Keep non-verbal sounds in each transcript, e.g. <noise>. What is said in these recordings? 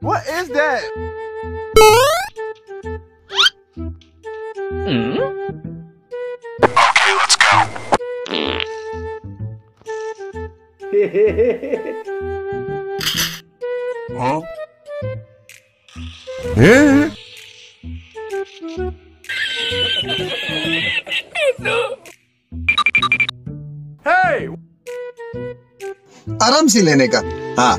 What is that? Okay, let's go. Huh? Yeah. Hey, आराम से लेने का हाँ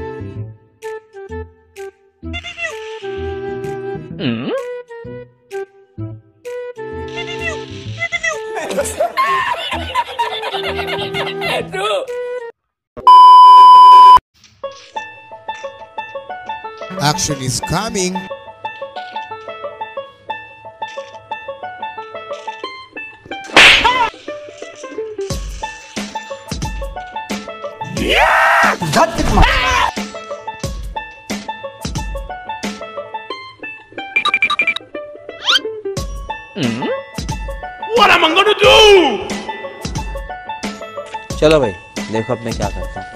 Action is coming. चलो भाई देखो अब मैं क्या करता हूँ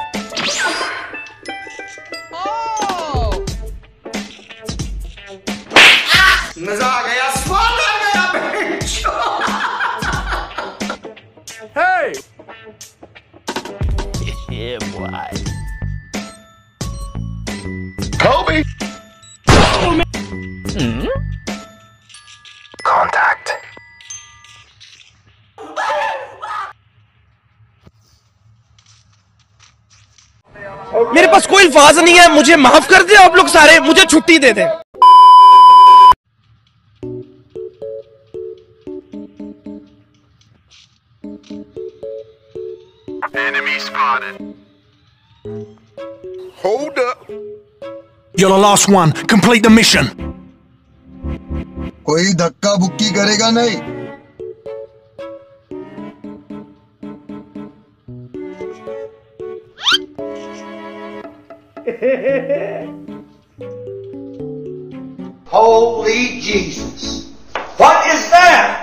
hey. Kobe. Contact. मेरे पास कोई अल्फाज नहीं है मुझे माफ़ कर दे आप लोग सारे मुझे छुट्टी दे दें Enemy spotted. Hold up. You're the last one. Complete the mission. कोई धक्का बुक्की करेगा नहीं Holy Jesus. What is that?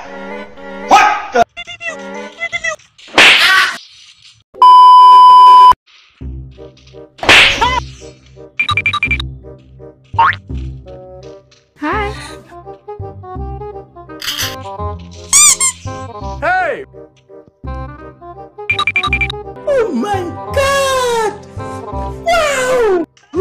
Hey. Oh my God. Wow. <laughs>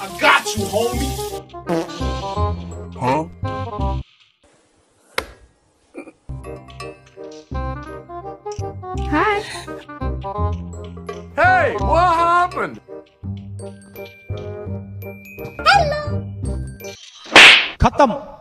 I got you homie hey, what happened? Hello. Khatam.